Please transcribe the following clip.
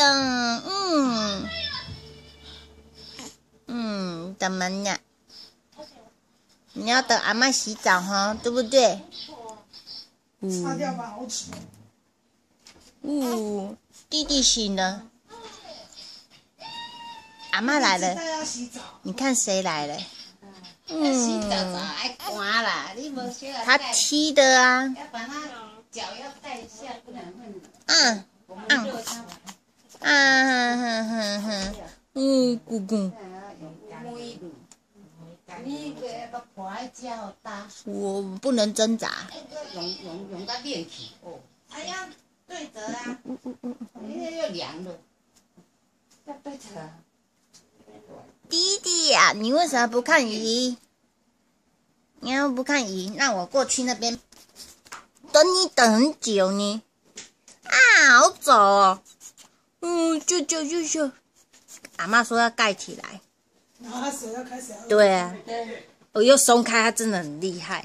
呀，嗯，嗯，怎么呢？你要等阿妈洗澡哈，对不对？擦掉吧，好丑。呜，弟弟醒了，阿妈来了。你看谁来了？洗澡澡爱刮啦，你无小他踢的啊。嗯嗯，姑姑，我不能挣扎。用用用到练起哦。哎呀，对折啊，你那要凉了，要对折啊。弟弟呀、你为什么不看鱼？你要不看鱼，那我过去那边等你等很久呢。啊，好走哦。嗯，舅舅舅舅，阿妈说要盖起来。然后它手要开始要。对啊，我又松开，它真的很厉害。